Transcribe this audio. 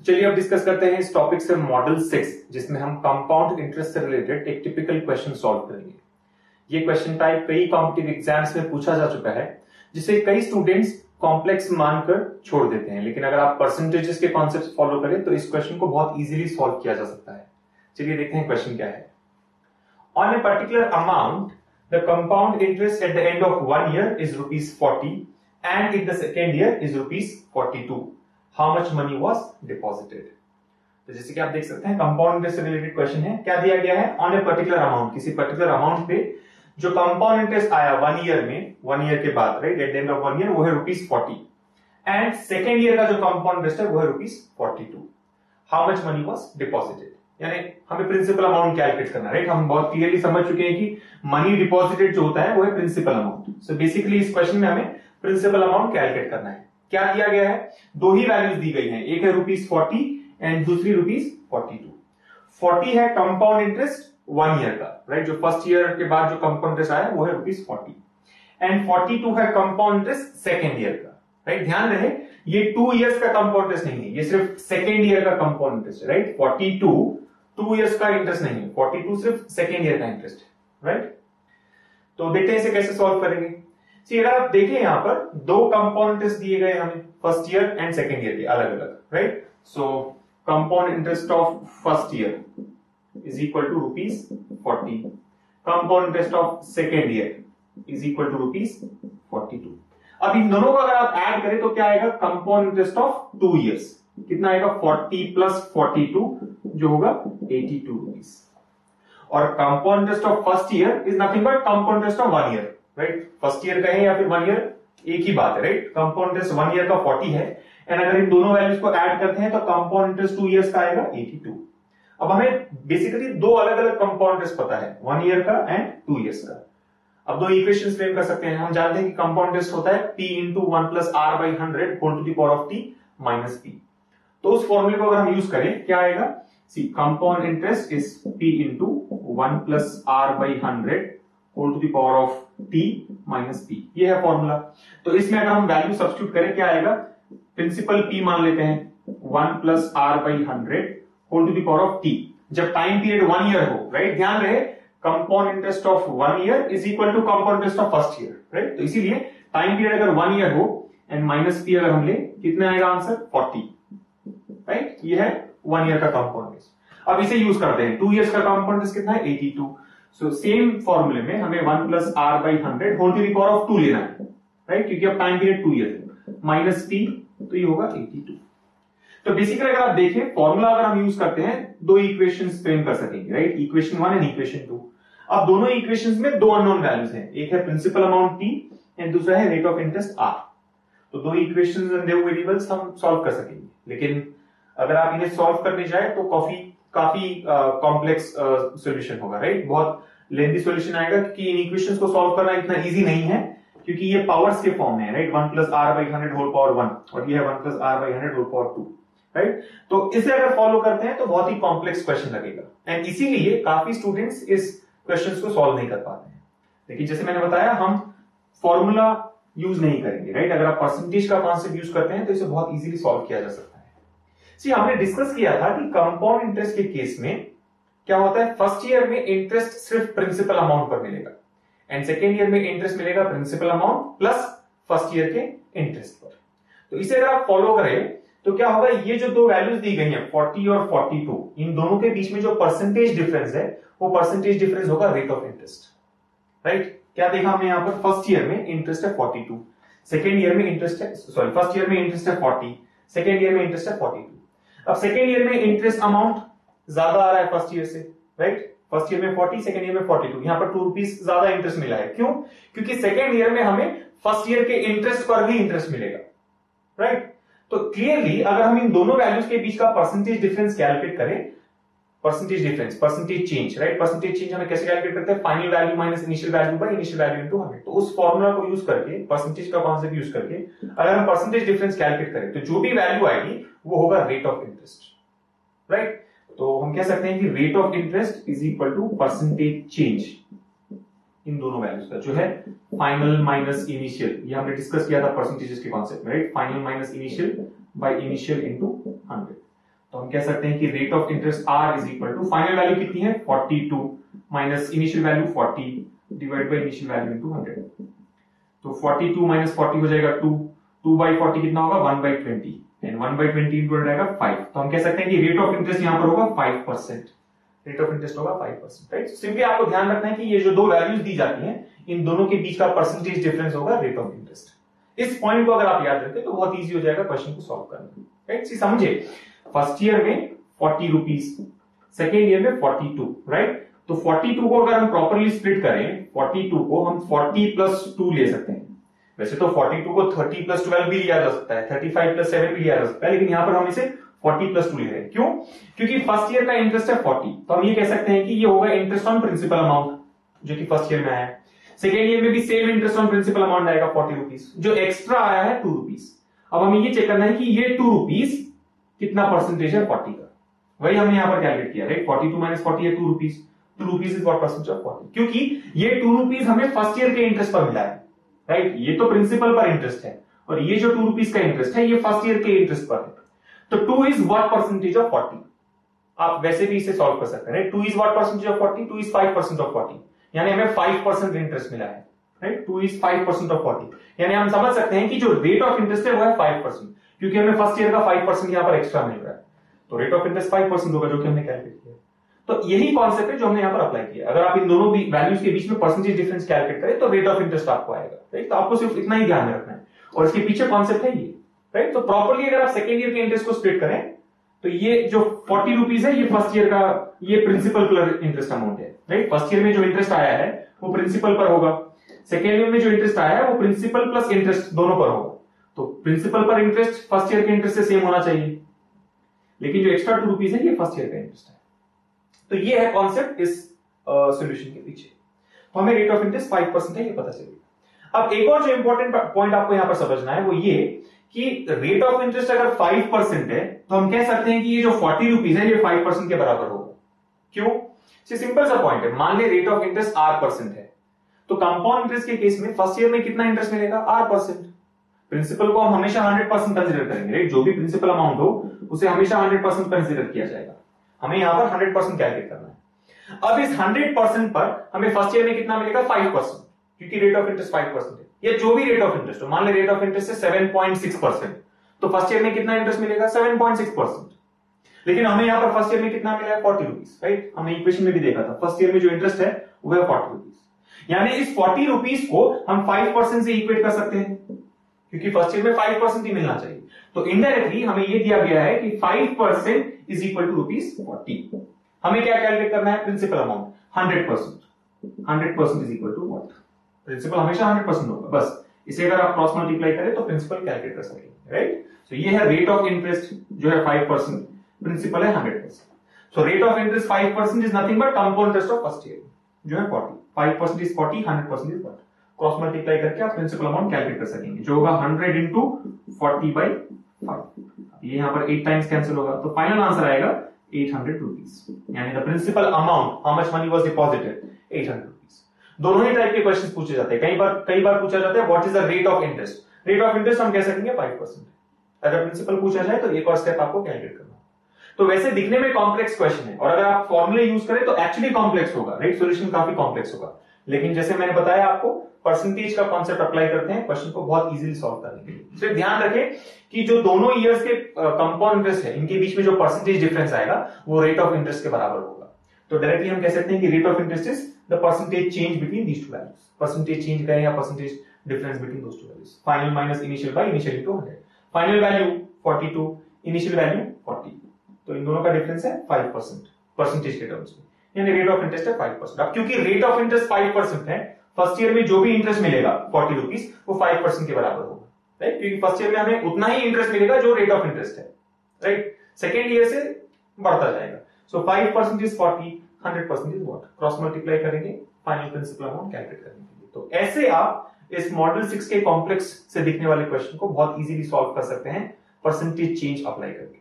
तो चलिए अब डिस्कस करते हैं इस टॉपिक से मॉडल सिक्स जिसमें हम कंपाउंड इंटरेस्ट से रिलेटेड एक टिपिकल क्वेश्चन सॉल्व करेंगे। ये क्वेश्चन टाइप कई कॉम्पिटिव एग्ज़ाम्स में पूछा जा चुका है, जिसे कई स्टूडेंट्स कॉम्प्लेक्स मानकर छोड़ देते हैं। लेकिन अगर आप परसेंटेजेस के कॉन्सेप्ट फॉलो करें तो इस क्वेश्चन को बहुत इजीली सॉल्व किया जा सकता है। चलिए देखते हैं क्वेश्चन क्या है। On a particular amount the compound interest at the end of one year is rupees forty and in the second year is rupees forty two how much money was deposited तो जैसे कि आप देख सकते हैं compound interest से related question है। क्या दिया गया है? ऑन ए पर्टिकुलर अमाउंट किसी पर्टिकुलर अमाउंट पे जो कंपाउंड इंटरेस्ट आया वन ईयर में वन ईयर के बाद right at the end of one year वो है rupees forty and second year का जो कंपाउंड इंटरेस्ट है, वो है rupees forty two how much money was deposited यानी हमें प्रिंसिपल अमाउंट कैलकुलेट करना राइट हम बहुत क्लियरली समझ चुके हैं कि मनी डिपॉजिटेड जो होता है, वो है प्रिंसिपल अमाउंट सो बेसिकली इस क्वेश्चन में हमें प्रिंसिपल अमाउंट कैलकुलेट करना है। क्या दिया गया है? दो ही वैल्यूज़ दी गई हैं। एक है रुपीज़ फोर्टी एंड दूसरी रुपीज़ फोर्टी टू फोर्टी है कंपाउंड इंटरेस्ट वन ईयर का राइट जो फ़र्स्ट ईयर के बाद जो कंपाउंड इंटरेस्ट आया, वो है rupees forty and forty two है कंपाउंड इंटरेस्ट सेकेंड ईयर का राइट ध्यान रहे, ये टू इयर्स का कंपाउंड इंटरेस्ट नहीं है, ये सिर्फ़ सेकेंड ईयर का कंपाउंड इंटरेस्ट है right forty two two years का इंटरेस्ट नहीं है। फोर्टी टू सिर्फ़ सेकेंड ईयर का इंटरेस्ट है राइट तो देखते हैं इसे कैसे सॉल्व करेंगे। सी अगर आप देखें यहाँ पर, दो कंपाउंड इंटरेस्ट दिए गए हमें first year and second year के अलग अलग right so compound interest of first year is equal to rupees forty compound interest of second year is equal to rupees forty two अब इन दोनों को अगर आप ऐड करें तो क्या आएगा? Compound interest of two years कितना आएगा? फोर्टी प्लस फोर्टी टू जो होगा एटी टू रुपीज़ और compound interest of first year is nothing but compound interest of one year right first year का है या फिर वन ईयर एक ही बात है right compound interest one year का फोर्टी है एंड अगर इन दोनों वैल्यूज़ को ऐड करते हैं तो कंपाउंड इंटरेस्ट टू ईयर्स का आएगा एटी टू अब हमें बेसिकली दो अलग अलग कंपाउंड इंटरेस्ट पता है वन ईयर का एंड टू ईयर्स का. अब दो इक्वेशन फ्रेम कर सकते हैं। हम जानते हैं कि कंपाउंड इंटरेस्ट होता है P into one plus R by hundred whole to the power of T minus P तो उस फॉर्मूले को अगर हम यूज़ करें, क्या आएगा? C compound interest is P into one plus R by hundred whole to the power of T minus P ये है फॉर्मूला तो इसमें अगर हम वैल्यू सब्सिट्यूट करें, क्या आएगा? प्रिंसिपल पी मान लेते हैं. One plus R by hundred whole to the power of T जब टाइम पीरियड वन ईयर हो राइट ध्यान रहे compound interest of one year is equal to compound interest of first year right तो इसीलिए time period अगर one year हो and minus P अगर हम ले, कितना आएगा आंसर फोर्टी राइट ये है वन ईयर का कंपाउंड इंटरेस्ट अब इसे यूज़ करते हैं. टू ईयर्स का कंपाउंड इंटरेस्ट कितना है? एटी टू सो सेम फॉर्मूले में हमें one plus R by hundred whole to the power of two लेना है राइट क्योंकि अब time period two year minus P तो ये होगा एटी टू तो बेसिकली अगर आप देखें फॉर्मूला अगर हम यूज़ करते हैं, दो इक्वेशन फ्रेम कर सकेंगे right equation one and equation two अब दोनों इक्वेशन में दो अननोन वैल्यूज़ हैं। एक है प्रिंसिपल अमाउंट टी एंड दूसरा है रेट ऑफ़ इंटरेस्ट आर तो दो इक्वेशन दो वेरिएबल्स हम सॉल्व कर सकेंगे। लेकिन अगर आप इन्हें सॉल्व करने जाए तो काफ़ी काफ़ी कॉम्प्लेक्स सॉल्यूशन होगा राइट बहुत लेंथी सोल्यूशन आएगा क्योंकि इन इक्वेशन को सॉल्व करना इतना ईजी नहीं है, क्योंकि ये पावर्स के फॉर्म में है right one plus R by hundred whole power one और ये है one plus R by hundred whole power two right तो इसे अगर फॉलो करते हैं तो बहुत ही कॉम्प्लेक्स क्वेश्चन लगेगा। एंड इसीलिए काफ़ी स्टूडेंट्स इस क्वेश्चन को सॉल्व नहीं कर पाते हैं। लेकिन जैसे मैंने बताया, हम फॉर्मूला यूज़ नहीं करेंगे राइट अगर आप परसेंटेज का कॉन्सेप्ट यूज़ करते हैं तो इसे बहुत इजीली सॉल्व किया जा सकता है। सी हमने डिस्कस किया था कि कंपाउंड इंटरेस्ट के केस में क्या होता है? फ़र्स्ट ईयर में इंटरेस्ट सिर्फ़ प्रिंसिपल अमाउंट पर मिलेगा। एंड सेकेंड ईयर में इंटरेस्ट मिलेगा principal amount plus first year के इंटरेस्ट पर। तो इसे अगर आप फॉलो करें तो क्या होगा? ये जो दो वैल्यूज़ दी गई हैं 40 और 42 इन दोनों के बीच में जो परसेंटेज डिफरेंस है, वो परसेंटेज डिफरेंस होगा रेट ऑफ़ इंटरेस्ट राइट क्या देखा हमने यहाँ पर? फ़र्स्ट ईयर में इंटरेस्ट है 42 सेकेंड ईयर में इंटरेस्ट है सॉरी फ़र्स्ट ईयर में इंटरेस्ट है 40 सेकेंड ईयर में इंटरेस्ट है 42 अब सेकेंड ईयर में इंटरेस्ट अमाउंट ज़्यादा आ रहा है फ़र्स्ट ईयर से राइट फ़र्स्ट ईयर में 40 सेकेंड ईयर में 42 यहाँ पर टू रुपीज़ ज़्यादा इंटरेस्ट मिला है। क्यों? क्योंकि सेकेंड ईयर में हमें फ़र्स्ट ईयर के इंटरेस्ट पर भी इंटरेस्ट मिलेगा राइट तो क्लियरली अगर हम इन दोनों वैल्यूज़ के बीच का परसेंटेज डिफरेंस कैलकुलेट करें percentage difference percentage change right percentage change हमें कैसे कैलकुलेट करते हैं? Final value minus initial value by initial value into 100 तो उस फॉर्मूला को यूज़ करके परसेंटेज का कॉन्सेप्ट यूज़ करके अगर हम परसेंटेज डिफरेंस कैलकुलेट करें तो जो भी वैल्यू आएगी वो होगा रेट ऑफ़ इंटरेस्ट राइट तो हम कह सकते हैं कि rate of interest is equal to percentage change इन दोनों वैल्यूज़ का, जो है फाइनल माइनस इनिशियल ये हमने डिस्कस किया था परसेंटेजेस के कॉन्सेप्ट में right final minus initial by initial into 100 तो हम कह सकते हैं कि rate of interest R is equal to final value कितनी है? 42 minus initial value 40 divide by initial value into 100 तो 42 माइनस 40 हो जाएगा 2 2 बाई 40 कितना होगा? 1 बाई 20 1 बाई 20 इनटू रहेगा 5 तो हम कह सकते हैं कि रेट ऑफ़ इंटरेस्ट यहाँ पर होगा 5% रेट ऑफ़ इंटरेस्ट होगा 5% राइट सिंपली आपको ध्यान रखना है कि ये जो दो वैल्यूज़ दी जाती हैं, इन दोनों के बीच का परसेंटेज डिफरेंस होगा रेट ऑफ़ इंटरेस्ट इस पॉइंट को अगर आप याद रखें तो बहुत इजी हो जाएगा क्वेश्चन को सॉल्व करना राइट सी समझे? फ़र्स्ट ईयर में फोर्टी रुपीज़ सेकेंड ईयर में फोर्टी टू राइट तो फोर्टी टू को अगर हम प्रॉपरली स्प्लिट करें फोर्टी टू को हम फोर्टी प्लस टू ले सकते हैं। वैसे तो फोर्टी टू को थर्टी प्लस ट्वेल्व भी लिया जा सकता है थर्टी फाइव प्लस सेवन भी लिया जा सकता है, लेकिन यहाँ पर हम इसे फोर्टी प्लस टू ले रहे हैं। क्यों? क्योंकि फ़र्स्ट ईयर का इंटरेस्ट है फोर्टी तो हम ये कह सकते हैं कि ये होगा इंटरेस्ट ऑन प्रिंसिपल अमाउंट जो कि फ़र्स्ट ईयर में आया सेकेंड ईयर में भी same interest on principal amount आएगा फोर्टी रुपीज़ जो एक्स्ट्रा आया है टू रुपीज़ अब हमें ये चेक करना है कि ये टू रुपीज़ कितना परसेंटेज है फोर्टी का। वही हमने यहाँ पर कैलकुलेट किया right forty two minus forty है two rupees two rupees is what percentage of forty क्योंकि ये टू रुपीज़ हमें फ़र्स्ट ईयर के इंटरेस्ट पर मिला है। राइट ये तो प्रिंसिपल पर इंटरेस्ट है। और ये जो टू रुपीज़ का इंटरेस्ट है, ये फ़र्स्ट ईयर के इंटरेस्ट पर है। तो two is what percentage of forty आप वैसे भी इसे सॉल्व कर सकते हैं two is what percentage of forty two is five percent of forty यानी हमें फाइव परसेंट इंटरेस्ट मिला है। Right two is five percent of forty यानी हम समझ सकते हैं कि जो रेट ऑफ़ इंटरेस्ट है, वो है फाइव परसेंट क्योंकि हमें फ़र्स्ट ईयर का फाइव परसेंट यहाँ पर एक्स्ट्रा मिल रहा है। तो rate of interest five percent होगा, जो कि हमने कैलकुलेट तो यही कॉन्सेप्ट है जो हमने यहाँ पर अप्लाई किया अगर आप इन दोनों भी वैल्यूज़ के बीच में परसेंटेज डिफरेंस कैलकुलेट करें तो रेट ऑफ़ इंटरेस्ट आपको आएगा। राइट तो आपको सिर्फ़ इतना ही ध्यान में रखना है। और इसके पीछे कॉन्सेप्ट है ये। राइट तो प्रॉपरली अगर आप सेकेंड ईयर के इंटरेस्ट को स्प्लिट करें तो ये जो फोर्टी रुपीज़ है, ये फ़र्स्ट ईयर का ये प्रिंसिपल प्लस इंटरेस्ट अमाउंट है। राइट फ़र्स्ट ईयर में जो इंटरेस्ट आया है, वो प्रिंसिपल पर होगा। सेकेंड ईयर में जो इंटरेस्ट आया है, वो प्रिंसिपल प्लस इंटरेस्ट दोनों पर होगा। तो प्रिंसिपल पर इंटरेस्ट फ़र्स्ट ईयर के इंटरेस्ट से सेम होना चाहिए। लेकिन जो एक्स्ट्रा टू रुपीज़ है, ये फ़र्स्ट ईयर का इंटरेस्ट है। तो ये है कॉन्सेप्ट इस सोल्यूशन के पीछे। तो हमें rate of interest five percent है ये पता चलेगा अब एक और जो इंपॉर्टेंट पॉइंट आपको यहाँ पर समझना है, वो ये कि रेट ऑफ़ इंटरेस्ट अगर फाइव परसेंट है तो हम कह सकते हैं कि ये जो फोर्टी रुपीज़ है, ये फाइव परसेंट के बराबर होगा। क्यों? सिंपल सा पॉइंट है। मान ले rate of interest R percent है। तो कंपाउंड इंटरेस्ट के केस में फ़र्स्ट ईयर में कितना इंटरेस्ट मिलेगा? आर परसेंट प्रिंसिपल को हम हमेशा हंड्रेड परसेंट कंसिडर करेंगे। जो भी प्रिंसिपल अमाउंट हो, उसे हमेशा हंड्रेड परसेंट कंसिडर किया जाएगा। हमें यहाँ पर हंड्रेड परसेंट कैलकुलेट करना है। अब इस हंड्रेड परसेंट पर हमें फ़र्स्ट ईयर में कितना मिलेगा? फाइव परसेंट क्योंकि rate of interest five percent है। या जो भी रेट ऑफ़ इंटरेस्ट हो, मान ले rate of interest seven point six percent तो फ़र्स्ट ईयर में कितना इंटरेस्ट मिलेगा? सेवन पॉइंट सिक्स परसेंट लेकिन हमें यहाँ पर फ़र्स्ट ईयर में कितना मिला है? फोर्टी रुपीज़ राइट हमने इक्वेशन में भी देखा था। फ़र्स्ट ईयर में जो इंटरेस्ट है, वो है फोर्टी रुपीज़ यानी इस फोर्टी रुपीज़ को हम फाइव परसेंट से इक्वेट कर सकते हैं, क्योंकि फ़र्स्ट ईयर में फाइव परसेंट ही मिलना चाहिए। तो इनडायरेक्टली हमें यह दिया गया है कि five percent is equal to rupees forty हमें क्या कैलकुलेट करना है? Principal amount hundred percent hundred percent is equal to what principal हमेशा हंड्रेड परसेंट होगा। बस, इसे अगर आप क्रॉस मल्टीप्लाई करें तो प्रिंसिपल कैलकुलेट कर सकेंगे राइट सो ये है रेट ऑफ़ इंटरेस्ट जो है फाइव परसेंट प्रिंसिपल है hundred percent so rate of interest five percent is nothing but compound interest of first year जो है forty five percent is forty hundred percent is forty cross multiply करके आप principal amount calculate कर सकेंगे, जो होगा hundred into forty by ये यहाँ पर एट टाइम्स कैंसिल होगा तो फाइनल आंसर आएगा एट हंड्रेड रुपीज़ यानी the principal amount how much money was deposited eight hundred rupees दोनों ही टाइप के क्वेश्चन पूछे जाते हैं. कई बार कई बार पूछा जाता है what is the rate of interest rate of interest हम कह सकेंगे फाइव परसेंट अगर प्रिंसिपल पूछा जाए तो एक और स्टेप आपको कैलकुलेट करना तो वैसे दिखने में कॉम्प्लेक्स क्वेश्चन है, और अगर आप फॉर्मुले यूज़ करें तो एक्चुअली कॉम्प्लेक्स होगा राइट सोल्यूशन काफ़ी कॉम्प्लेक्स होगा। लेकिन जैसे मैंने बताया आपको परसेंटेज का कॉन्सेप्ट अप्लाई करते हैं क्वेश्चन को बहुत इजीली सॉल्व करने के लिए। सिर्फ़ ध्यान रखें कि जो दोनों ईयर्स के कंपाउंड इंटरेस्ट है, इनके बीच में जो परसेंटेज डिफरेंस आएगा, वो रेट ऑफ़ इंटरेस्ट के बराबर होगा। तो डायरेक्टली हम कह सकते हैं कि rate of interest is the percentage change between these two values percentage change करें या percentage difference between those two values final minus initial by initial into 100 final value 42 initial value 40 तो इन दोनों का डिफरेंस है 5% परसेंटेज के terms में। यानी रेट ऑफ़ इंटरेस्ट है फाइव परसेंट अब क्योंकि rate of interest five percent है फ़र्स्ट ईयर में जो भी इंटरेस्ट मिलेगा फोर्टी रुपीज़ वो फाइव परसेंट के बराबर होगा। राइट क्योंकि फ़र्स्ट ईयर में हमें उतना ही इंटरेस्ट मिलेगा जो रेट ऑफ़ इंटरेस्ट है। राइट सेकेंड ईयर से बढ़ता जाएगा। So five percent is forty hundred percent is what cross multiply करेंगे फाइनल प्रिंसिपल अमाउंट कैलकुलेट करने के लिए। तो ऐसे आप इस मॉडल सिक्स के कॉम्प्लेक्स से दिखने वाले क्वेश्चन को बहुत इजीली सॉल्व कर सकते हैं। परसेंटेज चेंज अप्लाई करके।